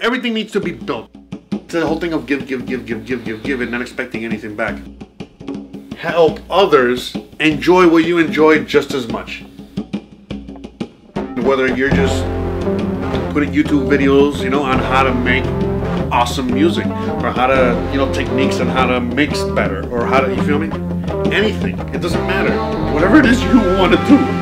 everything needs to be built. It's the whole thing of give, give, give, give, give, give, give, and not expecting anything back. Help others enjoy what you enjoy just as much. Whether you're just putting YouTube videos, you know, on how to make awesome music, or how to, you know, techniques on how to mix better, or how to, you feel me? Anything. It doesn't matter. Whatever it is you want to do.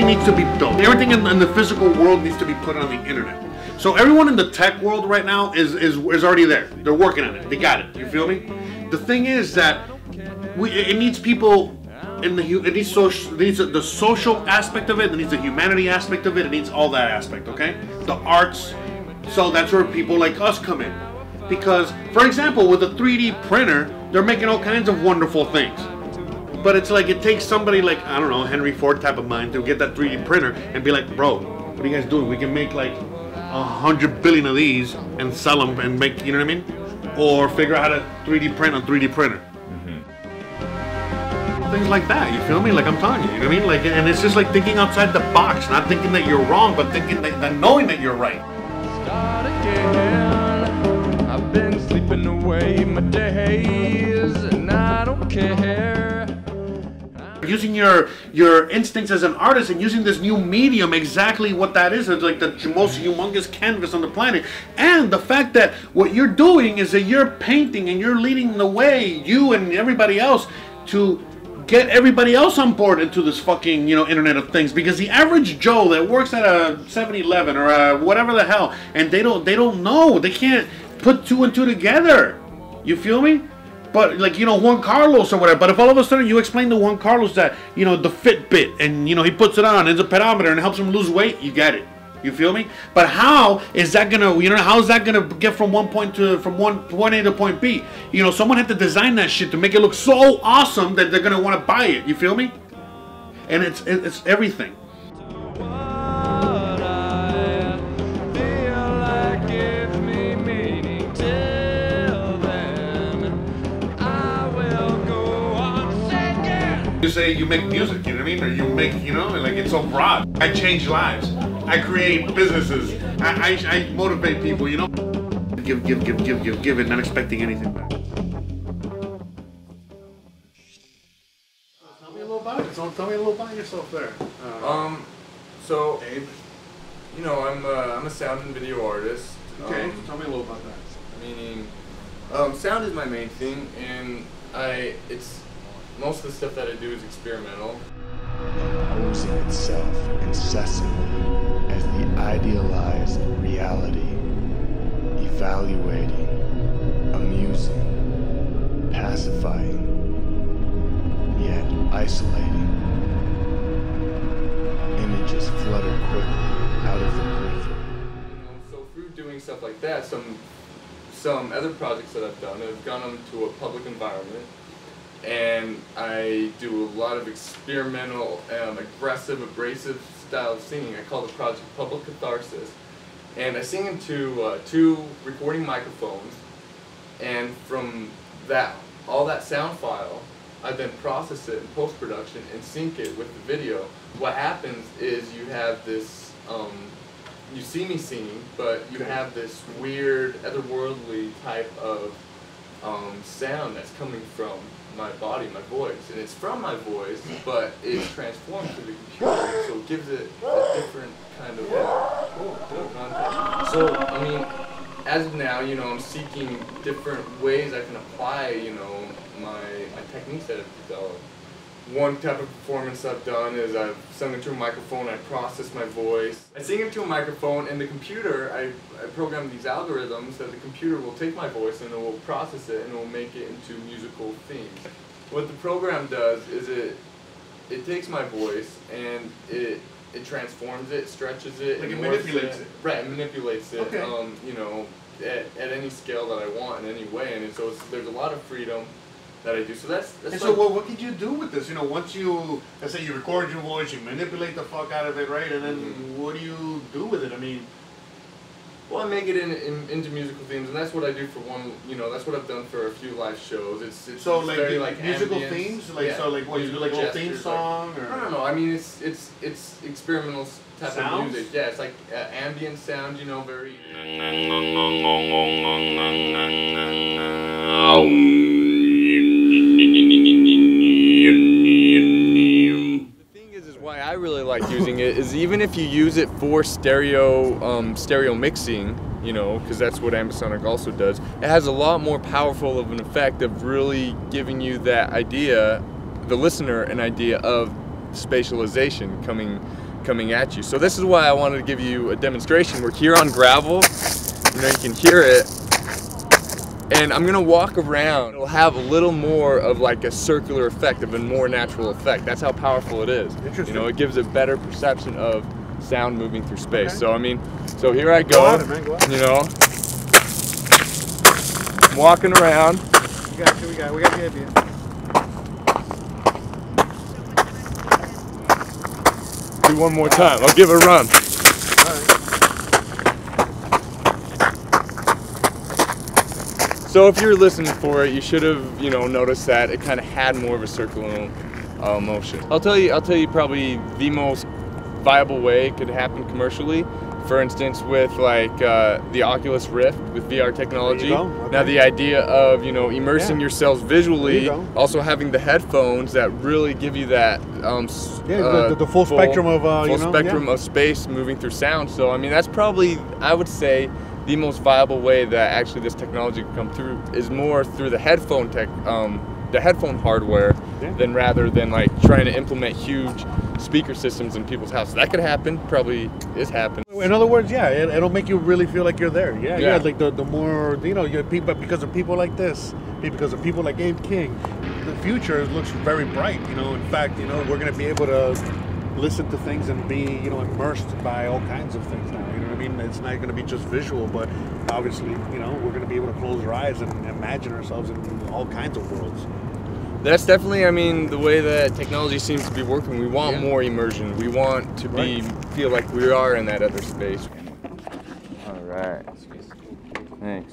Everything needs to be built. Everything in, in, the physical world needs to be put on the internet. So everyone in the tech world right now is, is is already there. They're working on it. They got it. You feel me? The thing is that we, it needs people in the it needs social needs the social aspect of it. It needs the humanity aspect of it. It needs all that aspect. Okay, the arts. So that's where people like us come in. Because, for example, with a 3D printer, they're making all kinds of wonderful things. But it's like it takes somebody like I don't know Henry Ford type of mind to get that 3D printer and be like, bro, what are you guys doing? We can make like a hundred billion of these and sell them and make you know what I mean, or figure out how to 3D print on 3D printer. Mm-hmm. Things like that, you feel me? Like I'm telling you, you know what I mean? Like, and it's just like thinking outside the box, not thinking that you're wrong, but thinking that, that knowing that you're right. Start again. I've been sleeping away my days, and I don't care using your your instincts as an artist and using this new medium exactly what that is. It's like the most humongous canvas on the planet. And the fact that what you're doing is that you're painting and you're leading the way you and everybody else to get everybody else on board into this fucking you know internet of things. Because the average joe that works at a 7-eleven or a whatever the hell and they don't they don't know. They can't put two and two together. You feel me but like you know Juan Carlos or whatever. But if all of a sudden you explain to Juan Carlos that you know the Fitbit and you know he puts it on, it's a pedometer and helps him lose weight, you get it. You feel me? But how is that gonna you know how is that gonna get from one point to from one point A to point B? You know someone had to design that shit to make it look so awesome that they're gonna want to buy it. You feel me? And it's it's everything. Say you make music, you know what I mean? Or you make, you know, like it's so broad. I change lives. I create businesses. I, I, I motivate people, you know? Give, give, give, give, give, give, and not expecting anything back. Tell me a little about it. Tell, tell me a little about yourself there. Uh, um, so, Abe. you know, I'm, uh, I'm a sound and video artist. Okay, um, tell me a little about that. Meaning, um, sound is my main thing, and I, it's, most of the stuff that I do is experimental. Imposing itself incessantly as the idealized reality, evaluating, amusing, pacifying, yet isolating. Images flutter quickly out of the periphery. so through doing stuff like that, some some other projects that I've done have gone into a public environment and I do a lot of experimental, um, aggressive, abrasive style of singing. I call the project Public Catharsis. And I sing into uh, two recording microphones, and from that, all that sound file, I then process it in post-production and sync it with the video. What happens is you have this, um, you see me singing, but you have this weird, otherworldly type of um, sound that's coming from my body, my voice, and it's from my voice, but it's transformed to the computer, so it gives it a different kind of uh. So, I mean, as of now, you know, I'm seeking different ways I can apply, you know, my, my techniques that I've developed. One type of performance I've done is I've sung into a microphone, I process my voice. I sing into a microphone, and the computer, I, I program these algorithms that the computer will take my voice and it will process it and it will make it into musical themes. What the program does is it it takes my voice and it it transforms it, stretches it, like it manipulates it. it. Right, it manipulates it. Okay. Um, you know, at, at any scale that I want in any way, and so there's a lot of freedom that I do. So that's, that's and so what, what could you do with this? You know, once you let's say you record your voice, you manipulate the fuck out of it, right? And then mm-hmm. what do you do with it? I mean, Well, I make it in, in into musical themes, and that's what I do for one. You know, that's what I've done for a few live shows. It's it's, So it's like, very like musical ambience. themes, like Yeah, so like what you do like a musical little theme gestures, like- song or I don't know. I mean, it's it's it's experimental type Sounds? of music. Yeah, it's like uh, ambient sound. You know, very. Is even if you use it for stereo, um, stereo mixing, you know, because that's what Ambisonic also does. It has a lot more powerful of an effect of really giving you that idea, the listener, an idea of spatialization coming, coming at you. So this is why I wanted to give you a demonstration. We're here on gravel. You know, you can hear it and I'm gonna walk around. It'll have a little more of like a circular effect, of a more natural effect. That's how powerful it is. Interesting. You know, it gives a better perception of sound moving through space. Okay. So I mean, so here I go. Go at it, man, go. You know, I'm walking around. We got you, we got we got the idea. Do one more time. I'll give it a run. So if you're listening for it, you should have, you know, noticed that it kind of had more of a circular uh, motion. I'll tell you, I'll tell you probably the most viable way it could happen commercially. For instance, with like uh, the Oculus Rift with VR technology. go, Now the idea of you know immersing Yeah. yourselves visually, you also having the headphones that really give you that um, Yeah, the- uh, the- the full spectrum of, uh, full you know, spectrum yeah. of space moving through sound. So I mean that's probably I would say the most viable way that actually this technology can come through is more through the headphone tech, um, the headphone hardware, Yeah. than rather than like trying to implement huge speaker systems in people's houses. That could happen, probably is happening. In other words, yeah, it, it'll make you really feel like you're there. Yeah, yeah. Yeah. like the, the more you know, you people because of people like this, because of people like Abe King, the future looks very bright. You know, in fact, you know, we're gonna be able to listen to things and be you know immersed by all kinds of things now. You know what I mean? It's not gonna be just visual, but obviously, you know, we're gonna be able to close our eyes and imagine ourselves in all kinds of worlds. That's definitely, I mean, the way that technology seems to be working. We want Yeah. more immersion. We want to be feel like we are in that other space. All right. Thanks.